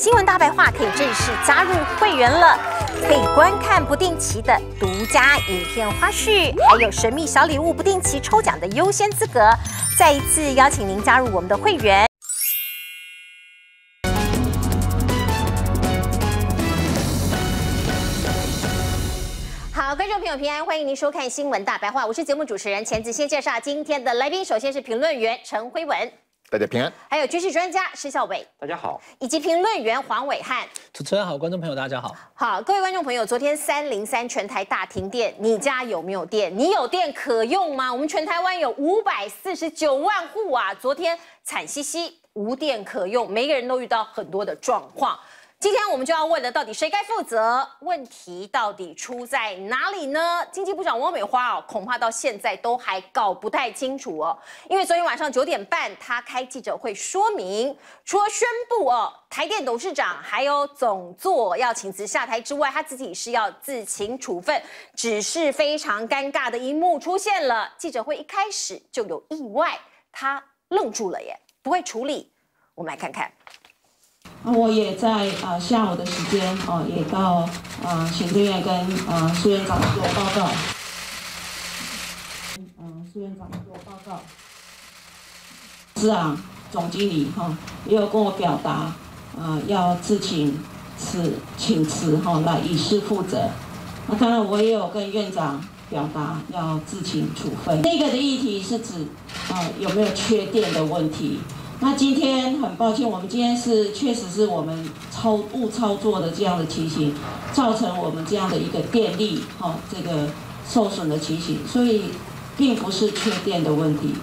新闻大白话可以正式加入会员了，可以观看不定期的独家影片花絮，还有神秘小礼物不定期抽奖的优先资格。再一次邀请您加入我们的会员。好，观众朋友平安，欢迎您收看新闻大白话，我是节目主持人钱子。先介绍今天的来宾，首先是评论员陈辉文，大家平安，还有军事专家施孝伟，大家好，以及评论员黄伟汉。主持人好，观众朋友大家好。好，各位观众朋友，昨天三零三全台大停电，你家有没有电？你有电可用吗？我们全台湾有五百四十九万户啊，昨天惨兮兮无电可用，每个人都遇到很多的状况。今天我们就要问的，到底谁该负责？问题到底出在哪里呢？经济部长王美花哦，恐怕到现在都还搞不太清楚哦。因为昨天晚上九点半，他开记者会说明，除了宣布哦，台电董事长还有总座要请辞下台之外，他自己是要自请处分。只是非常尴尬的一幕出现了，记者会一开始就有意外，他愣住了耶，不会处理。我们来看看。那我也在呃下午的时间哦，也到呃行政院跟呃苏院长做报告，嗯，苏院长做报告，是啊，总经理哈也有跟我表达，呃要自请辞请辞哈来以示负责，那当然我也有跟院长表达要自请处分，那个的议题是指啊有没有缺电的问题。那今天很抱歉，我们今天是确实是我们操误操作的这样的情形，造成我们这样的一个电力哈这个受损的情形，所以并不是缺电的问题，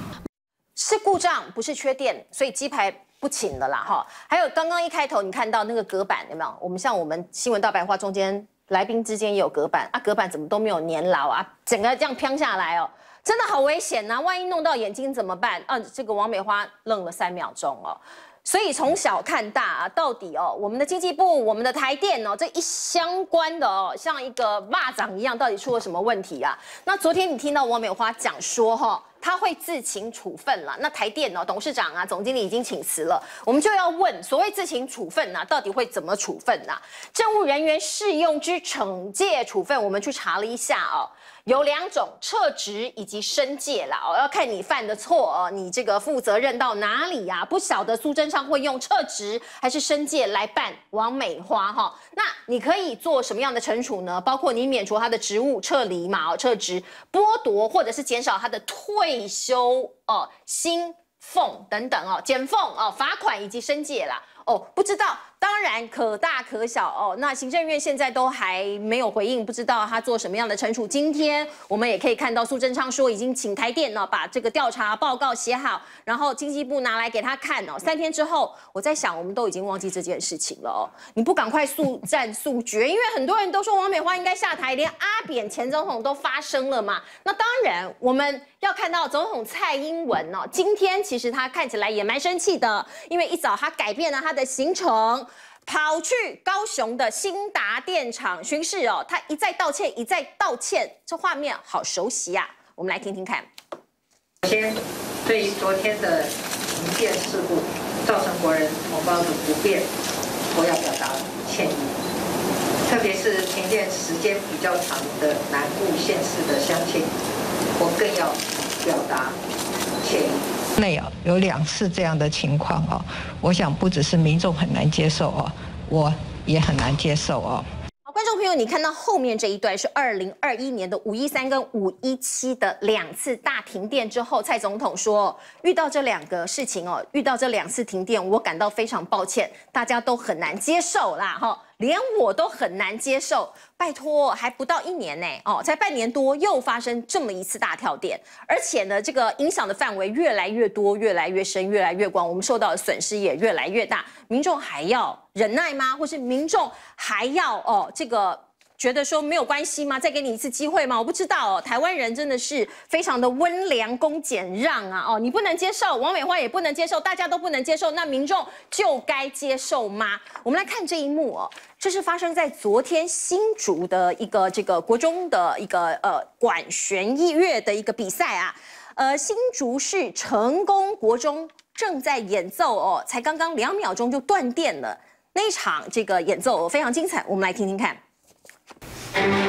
是故障，不是缺电，所以鸡排不请了啦哈。还有刚刚一开头你看到那个隔板有没有？我们像我们新闻大白话中间来宾之间也有隔板啊，隔板怎么都没有粘牢啊，整个这样飘下来哦。真的好危险呐！万一弄到眼睛怎么办？啊，这个王美花愣了三秒钟哦。所以从小看大啊，到底哦，我们的经济部、我们的台电哦，这一相关的哦，像一个蚂蚱一样，到底出了什么问题啊？那昨天你听到王美花讲说哈，他会自行处分了。那台电哦，董事长啊、总经理已经请辞了，我们就要问，所谓自行处分呐，到底会怎么处分呐？政务人员适用之惩戒处分，我们去查了一下哦。有两种撤职以及申诫啦，哦，要看你犯的错哦，你这个负责任到哪里呀？不晓得苏贞昌会用撤职还是申诫来办王美花哈？那你可以做什么样的惩处呢？包括你免除他的职务、撤离嘛，哦，撤职、剥夺或者是减少他的退休哦、薪俸等等哦、减俸哦、罚款以及申诫啦。哦，不知道。当然可大可小哦，那行政院现在都还没有回应，不知道他做什么样的惩处。今天我们也可以看到苏贞昌说已经请台电呢把这个调查报告写好，然后经济部拿来给他看哦。三天之后，我在想我们都已经忘记这件事情了哦。你不赶快速战速决，因为很多人都说王美花应该下台，连阿扁前总统都发声了嘛。那当然我们要看到总统蔡英文哦，今天其实他看起来也蛮生气的，因为一早他改变了他的行程。跑去高雄的新达电厂巡视哦，他一再道歉，一再道歉，这画面好熟悉呀！我们来听听看。首先，对于昨天的停电事故造成国人同胞的不便，我要表达歉意。特别是停电时间比较长的南部县市的乡亲，我更要表达歉意。内啊有两次这样的情况哦，我想不只是民众很难接受哦，我也很难接受哦。好，观众朋友，你看到后面这一段是二零二一年的五一三跟五一七的两次大停电之后，蔡总统说遇到这两个事情哦，遇到这两次停电，我感到非常抱歉，大家都很难接受啦哈。连我都很难接受，拜托，还不到一年呢，哦，才半年多又发生这么一次大跳点，而且呢，这个影响的范围越来越多，越来越深，越来越广，我们受到的损失也越来越大，民众还要忍耐吗？或是民众还要哦这个？觉得说没有关系吗？再给你一次机会吗？我不知道哦。台湾人真的是非常的温良恭俭让啊！哦，你不能接受，王美花也不能接受，大家都不能接受，那民众就该接受吗？我们来看这一幕哦，这是发生在昨天新竹的一个这个国中的一个呃管弦乐的一个比赛啊，呃，新竹市成功国中正在演奏哦，才刚刚两秒钟就断电了。那一场这个演奏非常精彩，我们来听听看。看到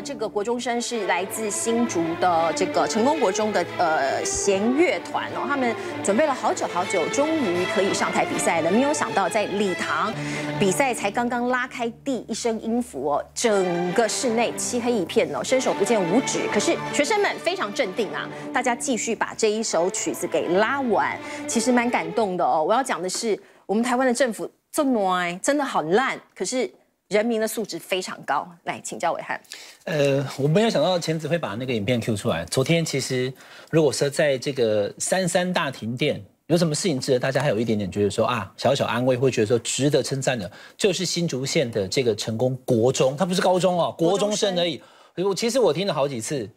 这个国中生是来自新竹的这个成功国中的呃弦乐团哦，他们准备了好久好久，终于可以上台比赛了。没有想到在礼堂比赛才刚刚拉开第一声音符哦，整个室内漆黑一片哦，伸手不见五指。可是学生们非常镇定啊，大家继续把这一首曲子给拉完，其实蛮感动的哦。我要讲的是，我们台湾的政府这么，真的好烂，可是。人民的素质非常高，来请教伟汉。呃，我没有想到前子会把那个影片 Q 出来。昨天其实，如果说在这个三三大停电，有什么事情值得大家还有一点点觉得说啊，小小安慰，会觉得说值得称赞的，就是新竹县的这个成功国中，它不是高中哦，国中生而已。我其实我听了好几次，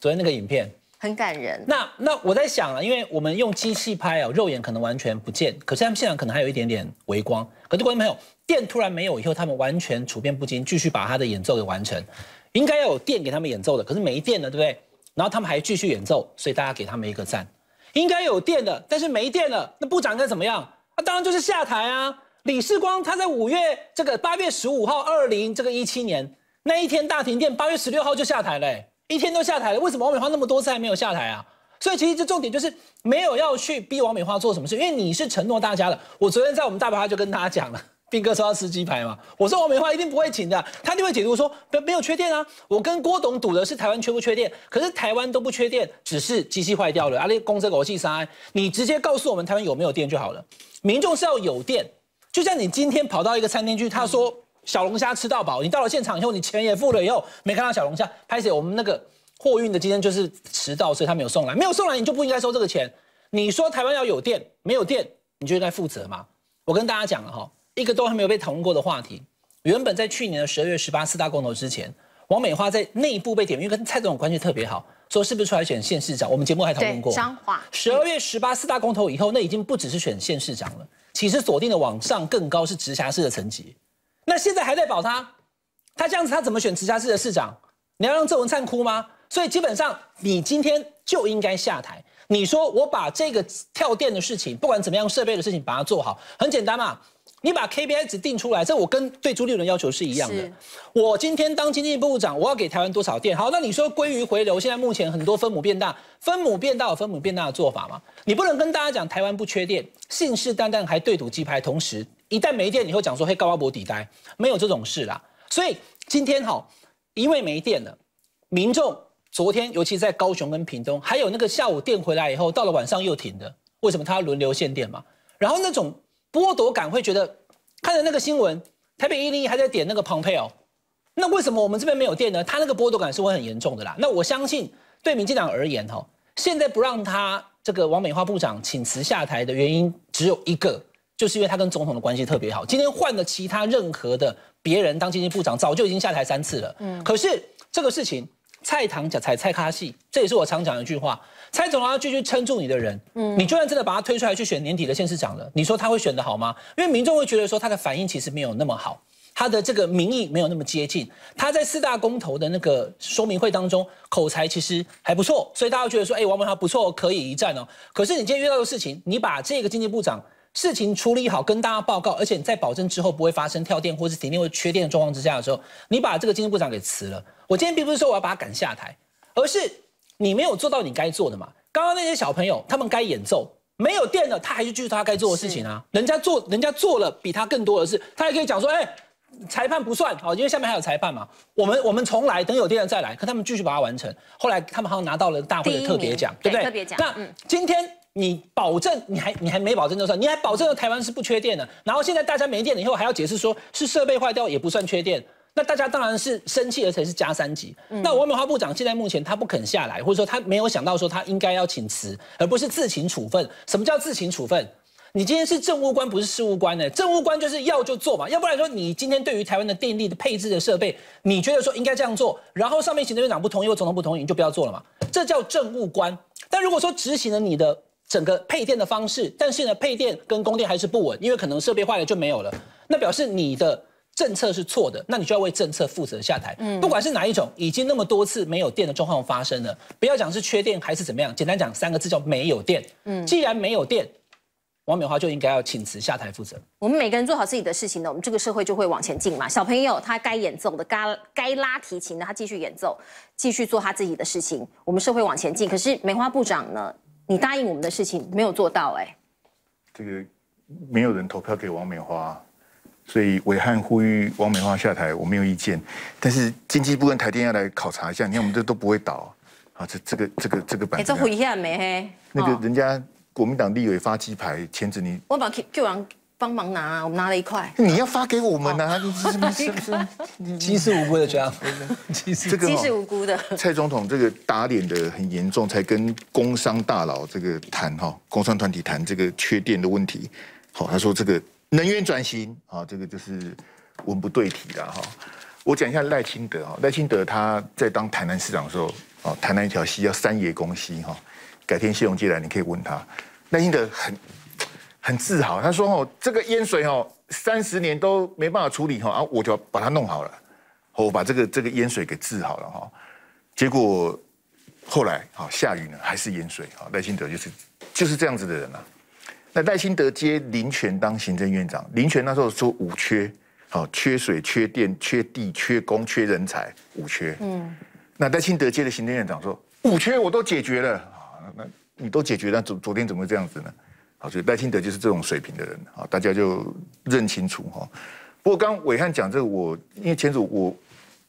昨天那个影片很感人。那那我在想啊，因为我们用机器拍啊，肉眼可能完全不见，可是他们现场可能还有一点点微光。可是观众朋友。电突然没有以后，他们完全处变不惊，继续把他的演奏给完成。应该要有电给他们演奏的，可是没电了，对不对？然后他们还继续演奏，所以大家给他们一个赞。应该有电的，但是没电了，那部长该怎么样？那当然就是下台啊！李世光他在五月这个八月十五号，二零这个一七年那一天大停电，八月十六号就下台了，一天都下台了。为什么王美花那么多次还没有下台啊？所以其实这重点就是没有要去逼王美花做什么事，因为你是承诺大家的。我昨天在我们大白话就跟大家讲了。斌哥说要吃鸡排嘛？我说王美花一定不会请的，他一定会解读说没没有缺电啊。我跟郭董赌的是台湾缺不缺电，可是台湾都不缺电，只是机器坏掉了。阿里公车狗气杀，你直接告诉我们台湾有没有电就好了。民众是要有电，就像你今天跑到一个餐厅去，他说小龙虾吃到饱，你到了现场以后，你钱也付了以后，没看到小龙虾，拍写我们那个货运的今天就是迟到，所以他没有送来，没有送来你就不应该收这个钱。你说台湾要有电，没有电你就应该负责嘛？我跟大家讲了哈。一个都还没有被讨论过的话题，原本在去年的十二月十八四大公投之前，王美花在内部被点名，因为跟蔡总统关系特别好，说是不是出来选县市长？我们节目还讨论过。彰化十二月十八四大公投以后，那已经不只是选县市长了，其实锁定的往上更高是直辖市的层级。那现在还在保他，他这样子他怎么选直辖市的市长？你要让郑文灿哭吗？所以基本上你今天就应该下台。你说我把这个跳电的事情，不管怎么样设备的事情把它做好，很简单嘛。你把 KPI 值定出来，这我跟对朱立伦要求是一样的。我今天当经济部长，我要给台湾多少电？好，那你说归于回流，现在目前很多分母变大，分母变大有分母变大的做法吗？你不能跟大家讲台湾不缺电，信誓旦旦还对赌鸡排，同时一旦没电，你会讲说嘿高阿伯抵呆，没有这种事啦。所以今天哈，因为没电了，民众昨天尤其在高雄跟屏东，还有那个下午电回来以后，到了晚上又停的，为什么他要轮流限电嘛？然后那种。剥夺感会觉得，看着那个新闻，台北一零一还在点那个庞佩哦，那为什么我们这边没有电呢？他那个剥夺感是会很严重的啦。那我相信对民进党而言哈，现在不让他这个王美花部长请辞下台的原因只有一个，就是因为他跟总统的关系特别好。今天换了其他任何的别人当经济部长，早就已经下台三次了。嗯，可是这个事情。菜堂讲菜菜咖戏，这也是我常讲的一句话。蔡总要继续撑住你的人，嗯，你就算真的把他推出来去选年底的县市长了，你说他会选得好吗？因为民众会觉得说他的反应其实没有那么好，他的这个民意没有那么接近。他在四大公投的那个说明会当中，口才其实还不错，所以大家觉得说，哎，王文华不错，可以一战哦。可是你今天遇到的事情，你把这个经济部长。事情处理好，跟大家报告，而且你在保证之后不会发生跳电或是停电或缺电的状况之下的时候，你把这个经济部长给辞了。我今天并不是说我要把他赶下台，而是你没有做到你该做的嘛。刚刚那些小朋友他们该演奏，没有电了，他还是继续他该做的事情啊。人家做，人家做了比他更多的事，他还可以讲说，哎，裁判不算好，因为下面还有裁判嘛。我们我们重来，等有电了再来。可他们继续把它完成，后来他们好像拿到了大会的特别奖，对不对？特别奖。那今天。你保证你还你还没保证就算，你还保证了台湾是不缺电的，然后现在大家没电了以后还要解释说是设备坏掉也不算缺电，那大家当然是生气而且是加三级。那王美花部长现在目前他不肯下来，或者说他没有想到说他应该要请辞，而不是自行处分。什么叫自行处分？你今天是政务官不是事务官呢？政务官就是要就做嘛，要不然说你今天对于台湾的电力的配置的设备，你觉得说应该这样做，然后上面行政院长不同意或总统不同意，你就不要做了嘛。这叫政务官。但如果说执行了你的。整个配电的方式，但是呢，配电跟供电还是不稳，因为可能设备坏了就没有了。那表示你的政策是错的，那你就要为政策负责下台。嗯不管是哪一种，已经那么多次没有电的状况发生了，不要讲是缺电还是怎么样，简单讲三个字叫没有电。嗯，既然没有电，王美花就应该要请辞下台负责。我们每个人做好自己的事情呢，我们这个社会就会往前进嘛。小朋友他该演奏的、该该拉提琴的，他继续演奏，继续做他自己的事情，我们社会往前进。可是梅花部长呢，你答应我们的事情没有做到，哎，这个没有人投票给王美花，所以伟汉呼吁王美花下台，我没有意见。但是经济部跟台电要来考察一下，你看我们这都不会倒啊，这这个这个这个版，哎，这回下没嘿？那个人家。国民党立委发鸡排，签子你我把救人帮忙拿，我们拿了一块。你要发给我们啊！你 是不是？鸡是无辜的这样，鸡是这个鸡是无辜的。蔡总统这个打脸的很严重，才跟工商大佬这个谈哈，工商团体谈这个缺电的问题。好，他说这个能源转型啊，这个就是文不对题的哈。我讲一下赖清德哈，赖清德他在当台南市长的时候，哦，台南一条溪叫三爷公溪哈。改天谢荣接来，你可以问他。赖清德很很自豪，他说：“哦，这个淹水哦，三十年都没办法处理哈，啊，我就把它弄好了，我把这个这个淹水给治好了哈。结果后来好下雨呢，还是淹水哈。赖清德就是就是这样子的人啊。那赖清德接林权当行政院长，林权那时候说五缺，好，缺水、缺电、缺地、缺工、缺人才，五缺。嗯，那赖清德接的行政院长说五缺我都解决了。那你都解决，那昨昨天怎么会这样子呢？好，所以赖清德就是这种水平的人好，大家就认清楚哈。不过刚伟汉讲这个，我因为前主我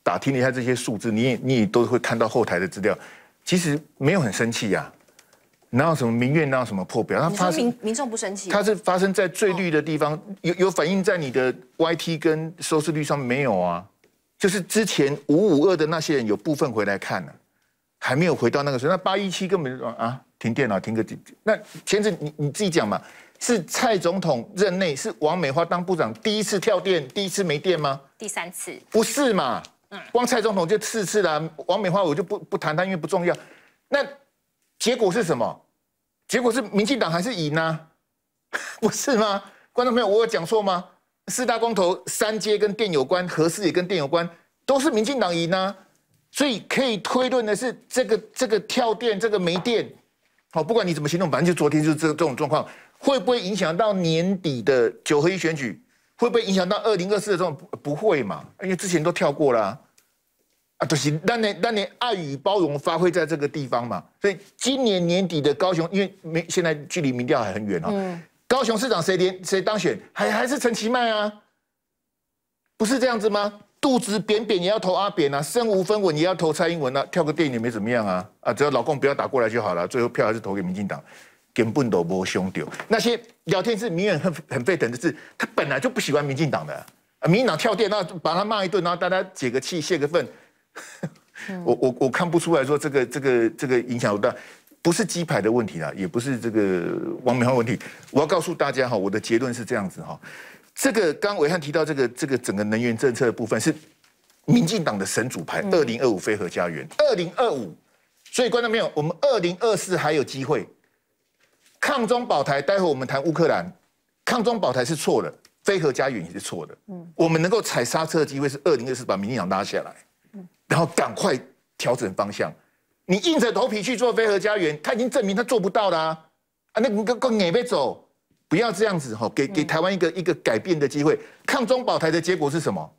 打听了一下这些数字，你也你也都会看到后台的资料，其实没有很生气呀，哪有什么民怨，哪有什么破表？他发生民民众不生气，他是发生在最绿的地方，有有反映在你的 YT 跟收视率上没有啊？就是之前五五二的那些人有部分回来看了。还没有回到那个时候，那八一七根本就啊停电了，停个那前阵你你自己讲嘛，是蔡总统任内是王美花当部长第一次跳电，第一次没电吗？第三次不是嘛？嗯，光蔡总统就四次了，王美花我就不不谈他，因为不重要。那结果是什么？结果是民进党还是赢呢？不是吗？观众朋友，我有讲错吗？四大光头三阶跟电有关，核四也跟电有关，都是民进党赢呢。所以可以推论的是，这个这个跳电，这个没电，好，不管你怎么行动，反正就昨天就是这这种状况，会不会影响到年底的九合一选举？会不会影响到二零二四的这种？不会嘛，因为之前都跳过了，都是当年当年爱与包容发挥在这个地方嘛。所以今年年底的高雄，因为没现在距离民调还很远啊。高雄市长谁连谁当选，还还是陈其迈啊？不是这样子吗？肚子扁扁也要投阿扁啊，身无分文也要投蔡英文啊，跳个电影也没怎么样啊啊，只要老公不要打过来就好了，最后票还是投给民进党，根本都无兄弟。那些聊天是民怨很很沸腾的是，他本来就不喜欢民进党的啊，民进党跳电，那把他骂一顿，然后大家解个气泄个愤。我我我看不出来说这个这个这个影响有大，不是鸡排的问题啦，也不是这个王美花问题。我要告诉大家哈，我的结论是这样子哈。这个刚伟汉提到这个这个整个能源政策的部分是民进党的神主牌，二零二五飞核家园，二零二五，所以观众朋友，我们二零二四还有机会抗中保台。待会我们谈乌克兰，抗中保台是错的，飞核家园也是错的。嗯，我们能够踩刹车的机会是二零二四把民进党拉下来，嗯，然后赶快调整方向。你硬着头皮去做飞和家园，他已经证明他做不到啦。啊，那个个哪边走？不要这样子哈，给给台湾一个一个改变的机会。抗中保台的结果是什么？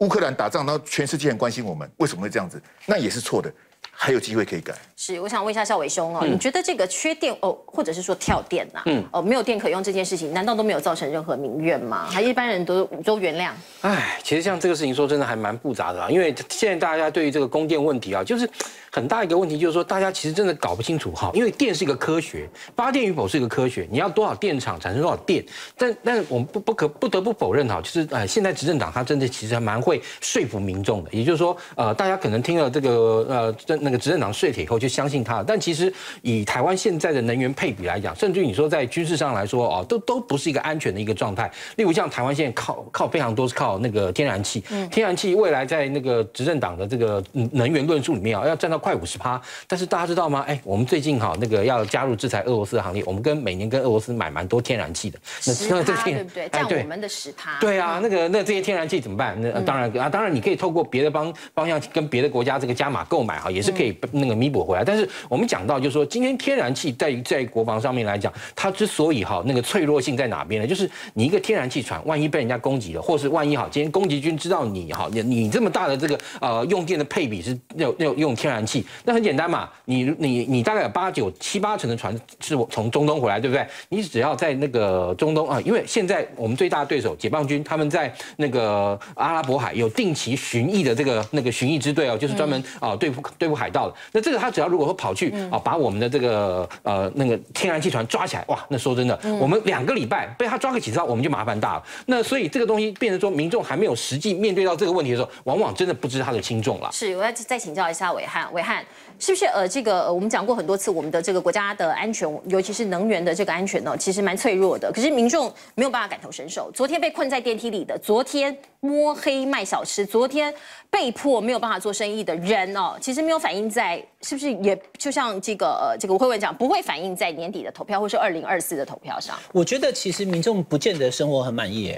乌克兰打仗，然后全世界很关心我们，为什么会这样子？那也是错的。还有机会可以改。是，我想问一下校伟兄哦，你觉得这个缺电哦，或者是说跳电呐，嗯，哦，没有电可用这件事情，难道都没有造成任何民怨吗？还一般人都都原谅？哎，其实像这个事情说真的还蛮复杂的啊，因为现在大家对于这个供电问题啊，就是很大一个问题，就是说大家其实真的搞不清楚哈，因为电是一个科学，发电与否是一个科学，你要多少电厂产生多少电，但但是我们不不可不得不否认哈，就是呃，现在执政党他真的其实还蛮会说服民众的，也就是说呃，大家可能听了这个呃这。那个执政党说铁以后就相信他了，但其实以台湾现在的能源配比来讲，甚至你说在军事上来说哦，都都不是一个安全的一个状态。例如像台湾现在靠靠非常多是靠那个天然气，天然气未来在那个执政党的这个能源论述里面啊，要占到快五十趴。但是大家知道吗？哎，我们最近哈那个要加入制裁俄罗斯的行列，我们跟每年跟俄罗斯买蛮多天然气的。十趴对不对？占我们的十趴。对啊，那个那这些天然气怎么办？那当然啊，当然你可以透过别的方方向跟别的国家这个加码购买哈，也是可以那个弥补回来。但是我们讲到就是说，今天天然气在在国防上面来讲，它之所以哈那个脆弱性在哪边呢？就是你一个天然气船，万一被人家攻击了，或是万一哈今天攻击军知道你哈你你这么大的这个呃用电的配比是要要用天然气，那很简单嘛，你你你大概有八九七八成的船是从中东回来，对不对？你只要在那个中东啊，因为现在我们最大的对手解放军他们在那个阿拉伯海有定期巡弋的这个那个巡弋支队哦，就是专门啊对付对付海盗的。那这个他只要如果说跑去啊把我们的这个呃那个天然气船抓起来，哇，那说真的，我们两个礼拜被他抓个几次，我们就麻烦大了。那所以这个东西变成说，民众还没有实际面对到这个问题的时候，往往真的不知它的轻重了。是，我要再请教一下伟汉，伟看是不是呃这个我们讲过很多次，我们的这个国家的安全，尤其是能源的这个安全呢，其实蛮脆弱的。可是民众没有办法感同身受。昨天被困在电梯里的，昨天摸黑卖小吃，昨天被迫没有办法做生意的人哦，其实没有反映在，是不是也就像这个呃这个吴慧文讲，不会反映在年底的投票或是二零二四的投票上？我觉得其实民众不见得生活很满意，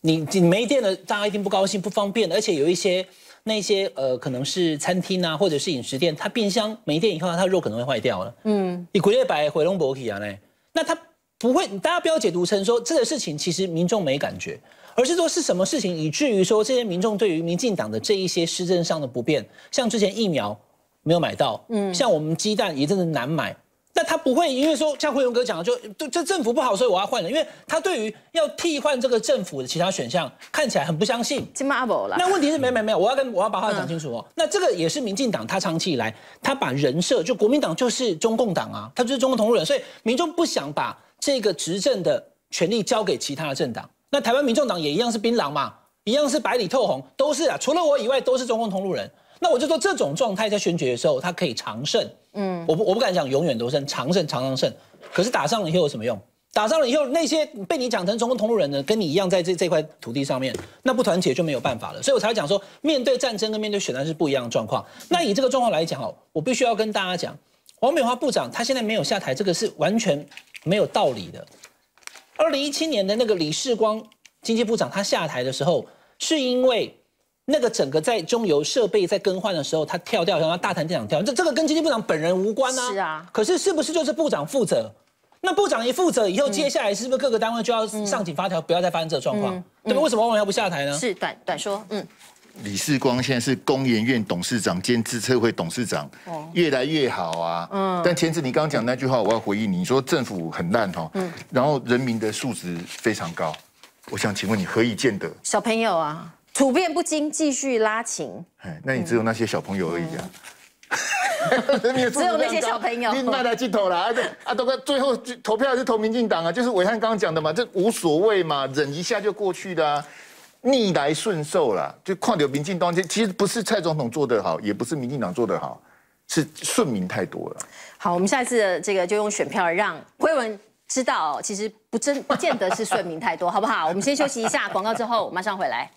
你你没电了，大家一定不高兴、不方便，而且有一些那些呃，可能是餐厅啊，或者是饮食店，它冰箱没电以后，它肉可能会坏掉了。嗯，你鬼月白回龙博起啊嘞，那它不会，大家不要解读成说这个事情其实民众没感觉，而是说是什么事情以至于说这些民众对于民进党的这一些施政上的不便，像之前疫苗没有买到，嗯，像我们鸡蛋也真的难买。那他不会因为说像辉荣哥讲的，就这政府不好，所以我要换了。因为他对于要替换这个政府的其他选项，看起来很不相信。那问题是没没没有，我要跟我要把话讲清楚哦。那这个也是民进党，他长期以来他把人设就国民党就是中共党啊，他就是中共同路人，所以民众不想把这个执政的权利交给其他的政党。那台湾民众党也一样是槟榔嘛，一样是白里透红，都是啊，除了我以外都是中共同路人。那我就说这种状态在选举的时候，他可以长胜。嗯，我不我不敢讲永远都胜，长胜常常胜。可是打上了以后有什么用？打上了以后，那些被你讲成中共同路人呢，跟你一样在这这块土地上面，那不团结就没有办法了。所以我才会讲说，面对战争跟面对选战是不一样的状况。那以这个状况来讲哦，我必须要跟大家讲，王美华部长他现在没有下台，这个是完全没有道理的。二零一七年的那个李世光经济部长他下台的时候，是因为。那个整个在中油设备在更换的时候，他跳掉，然后大潭电厂跳，这这个跟经济部长本人无关啊。是啊。可是是不是就是部长负责？那部长一负责以后，接下来是不是各个单位就要上紧发条，不要再发生这个状况？对吧？为什么王要不下台呢？是短短说，嗯。李世光现在是工研院董事长兼资策会董事长，哦，越来越好啊。嗯。但前次你刚刚讲那句话，我要回应你，说政府很烂哈，嗯，然后人民的素质非常高。我想请问你何以见得？小朋友啊。处变不惊，继续拉琴。哎，那你只有那些小朋友而已啊。只有那些小朋友。你卖来镜头了，啊，都哥最后投票是投民进党啊？就是伟汉刚刚讲的嘛，这无所谓嘛，忍一下就过去的，逆来顺受了。就况且民进党其实不是蔡总统做得好，也不是民进党做得好，是顺民太多了。好，我们下次这个就用选票让辉文知道，其实不真不见得是顺民太多，好不好？我们先休息一下，广告之后马上回来。